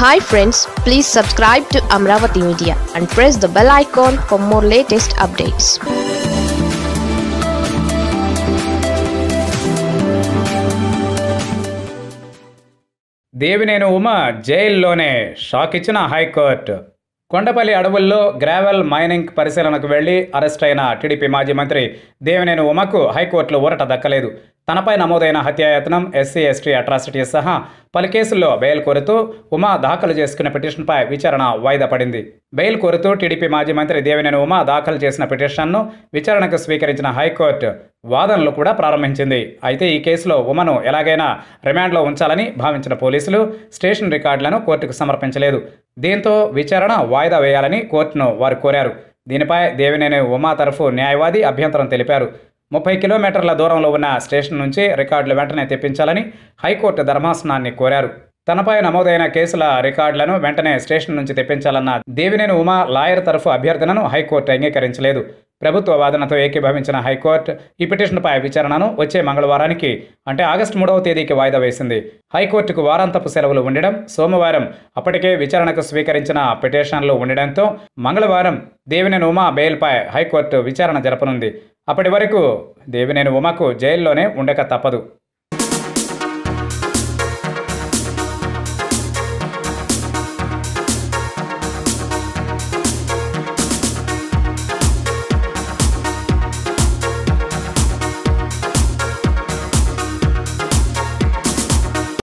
Hi friends please subscribe to Amaravati media and press the bell icon for more latest updates Devineni Uma జైల్లోనే shock ఇచ్చిన high court. Kondapalli అడవుల్లో gravel mining పరిశీలనకు వెళ్ళి arrest అయిన TDP మాజీ మంత్రి దేవినేని ఉమకు హైకోర్టులో ఊరట దక్కలేదు. తనపై నమోదైన హత్యాయత్నం ఎస్సీ ఎస్టీ అట్రాసిటీస్ సహా పలు కేసుల్లో బెయిల్ కోరుతూ ఉమా దాఖలు చేసుకున్న పిటిషన్పై విచారణ వాయిదా పడింది. బెయిల్ కోరుతూ టీడీపీ మాజీ మంత్రి దేవినేని ఉమా దాఖలు చేసిన పిటిషన్ను విచారణకు స్వీకరించిన హైకోర్టు వాదనలు కూడా ప్రారంభించింది. అయితే ఈ కేసులో ఉమను ఎలాగైనా రిమాండ్లో ఉంచాలని భావించిన పోలీసులు స్టేషన్ రికార్డులను కోర్టుకు సమర్పించలేదు. దీంతో విచారణ వాయిదా వేయాలని కోర్టును వారు కోరారు. దీనిపై దేవినేని ఉమా తరఫు న్యాయవాది అభ్యంతరం తెలిపారు. ముప్పై కిలోమీటర్ల దూరంలో ఉన్న స్టేషన్ నుంచి రికార్డులు వెంటనే తెప్పించాలని హైకోర్టు ధర్మాసనాన్ని కోరారు. తనపై నమోదైన కేసుల రికార్డులను వెంటనే స్టేషన్ నుంచి తెప్పించాలన్న దేవినేని ఉమా లాయర్ తరఫు అభ్యర్థనను హైకోర్టు అంగీకరించలేదు. ప్రభుత్వ వాదనతో ఏకీభవించిన హైకోర్టు ఈ పిటిషన్పై విచారణను వచ్చే మంగళవారానికి అంటే ఆగస్టు మూడవ తేదీకి వాయిదా వేసింది. హైకోర్టుకు వారాంతపు సెలవులు ఉండడం సోమవారం అప్పటికే విచారణకు స్వీకరించిన పిటిషన్లు ఉండడంతో మంగళవారం దేవినేని ఉమా బెయిల్పై హైకోర్టు విచారణ జరపనుంది. అప్పటి వరకు దేవినేని ఉమకు జైల్లోనే ఉండక తప్పదు.